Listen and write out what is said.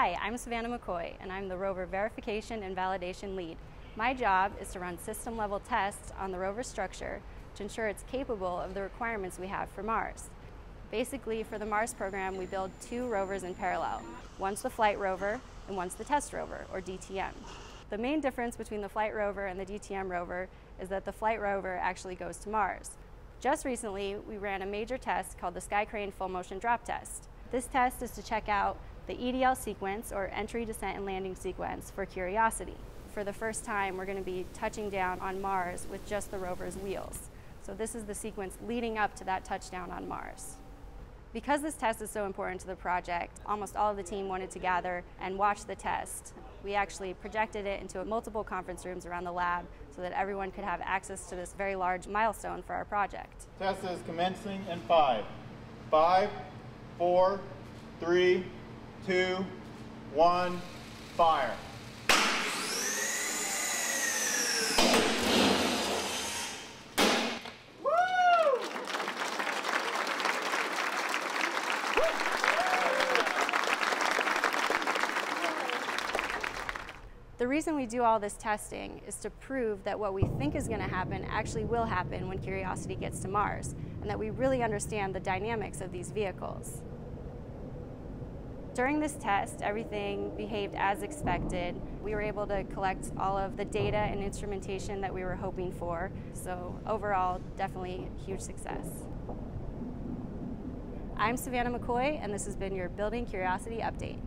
Hi, I'm Savannah McCoy, and I'm the rover verification and validation lead. My job is to run system level tests on the rover structure to ensure it's capable of the requirements we have for Mars. Basically, for the Mars program, we build two rovers in parallel. One's the flight rover, and one's the test rover, or DTM. The main difference between the flight rover and the DTM rover is that the flight rover actually goes to Mars. Just recently, we ran a major test called the Sky Crane Full Motion Drop Test. This test is to check out the EDL sequence, or entry, descent, and landing sequence, for Curiosity. For the first time, we're going to be touching down on Mars with just the rover's wheels. So this is the sequence leading up to that touchdown on Mars. Because this test is so important to the project, almost all of the team wanted to gather and watch the test. We actually projected it into multiple conference rooms around the lab so that everyone could have access to this very large milestone for our project. Test is commencing in five, five, four, three, two, one, fire. The reason we do all this testing is to prove that what we think is going to happen actually will happen when Curiosity gets to Mars, and that we really understand the dynamics of these vehicles. During this test, everything behaved as expected. We were able to collect all of the data and instrumentation that we were hoping for, so overall, definitely a huge success. I'm Savannah McCoy, and this has been your Building Curiosity Update.